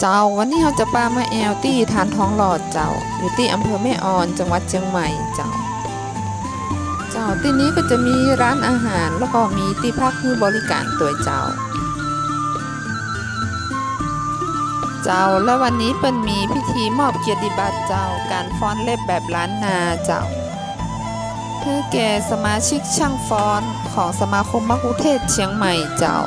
เจ้าวันนี้เราจะปามาแอลตี้ทานท้องหลอดเจ้า อยู่ที่อำเภอแม่ออนจังหวัดเชียงใหม่เจ้า เจ้าที่นี้ก็จะมีร้านอาหารแล้วก็มีที่พักให้บริการตัวเจ้า เจ้าและวันนี้เป็นมีพิธีมอบเกียรติบัตรเจ้า การฟ้อนเล็บแบบล้านนาเจ้าเพื่อแก่สมาชิกช่างฟ้อนของสมาคมมะกุเทศเชียงใหม่เจ้า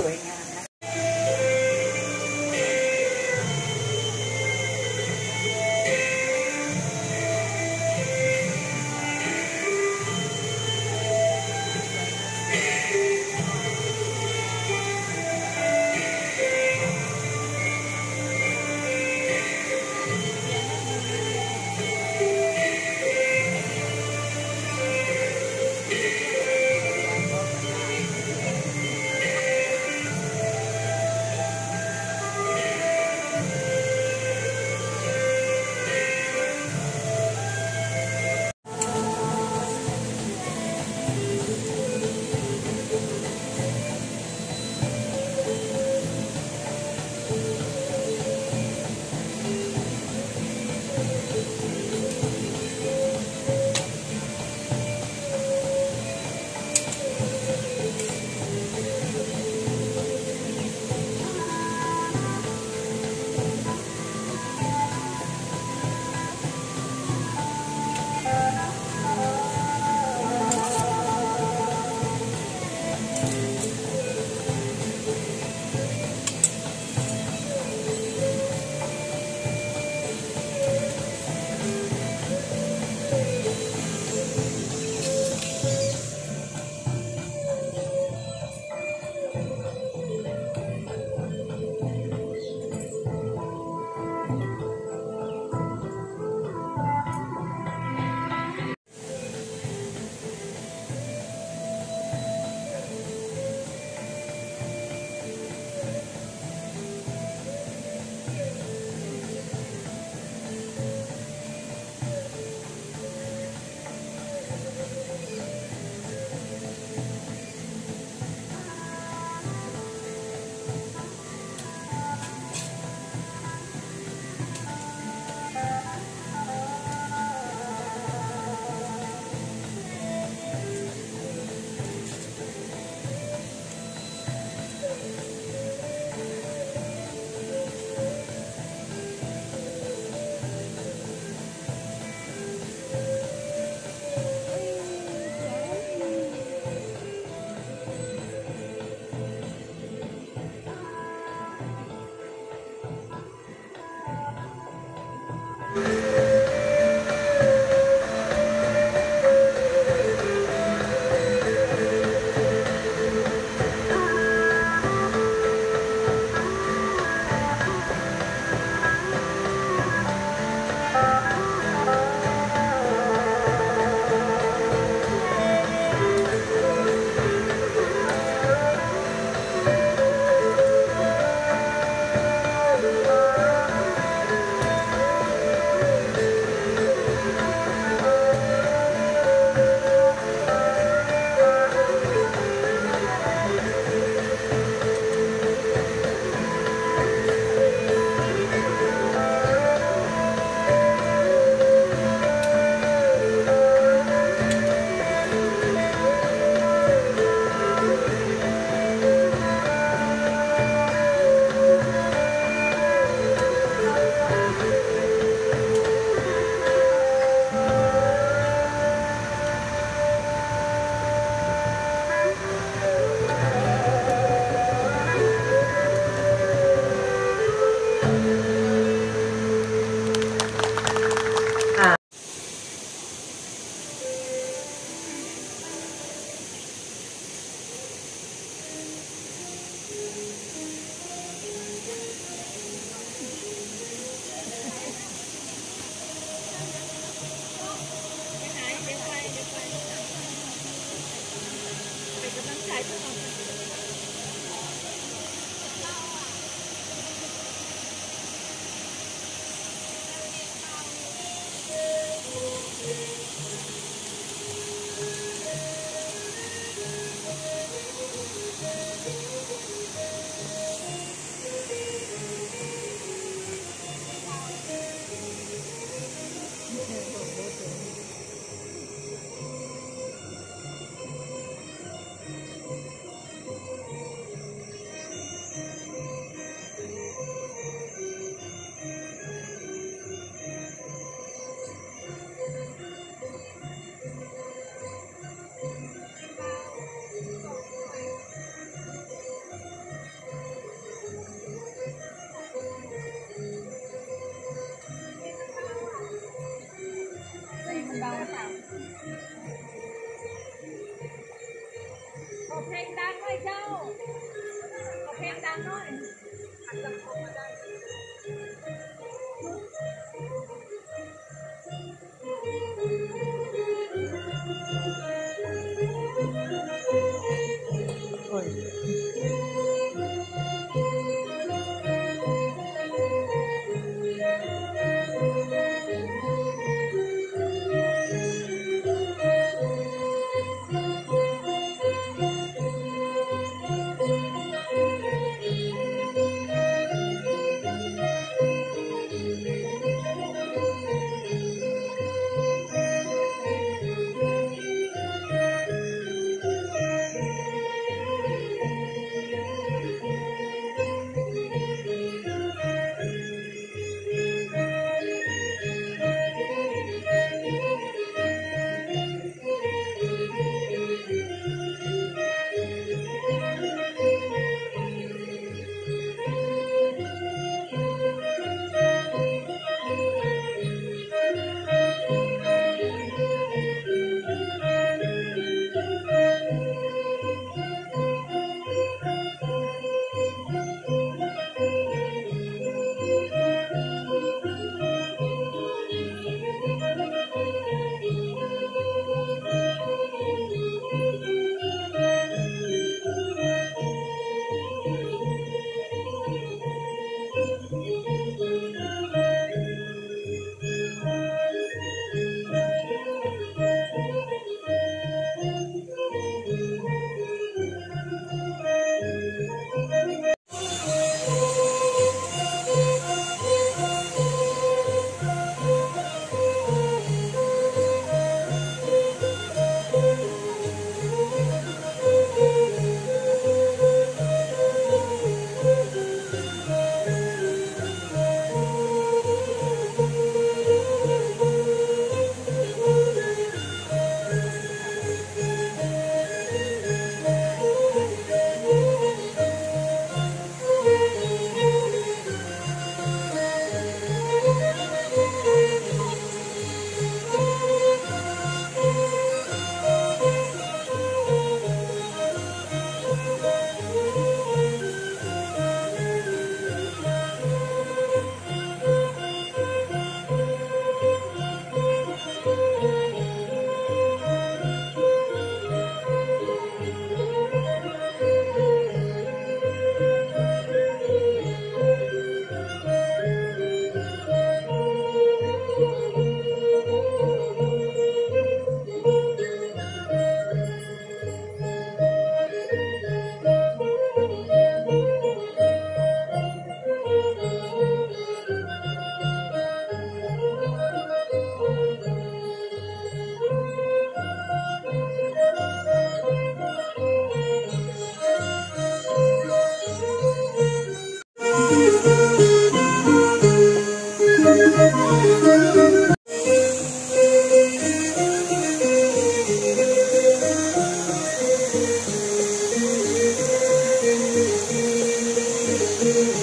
บ ไ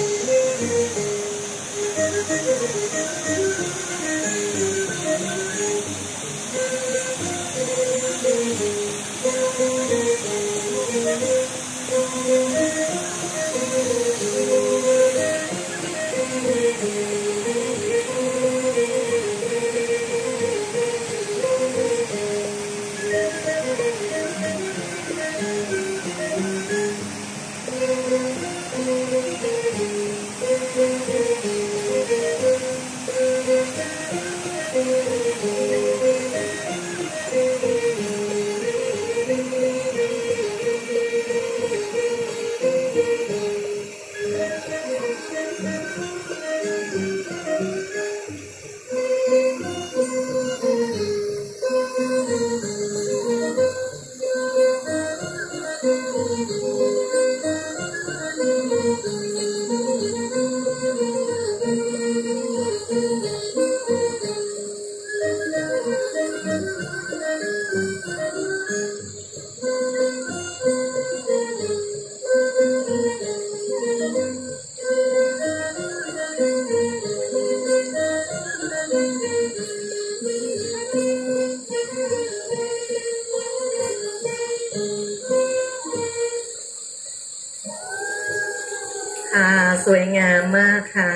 มมากค่ะ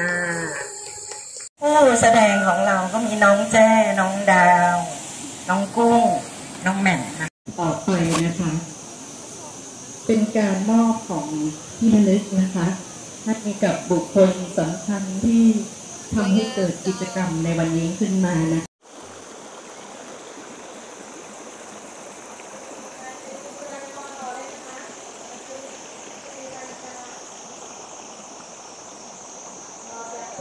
ผู้แสดงของเราก็มีน้องแจ้ น้องดาว น้องกุ้ง น้องแหม่มค่ะต่อไปนะคะ เป็นการมอบของที่ระลึกนะคะให้กับบุคคลสำคัญที่ทำให้เกิดกิจกรรมในวันนี้ขึ้นมานะคะ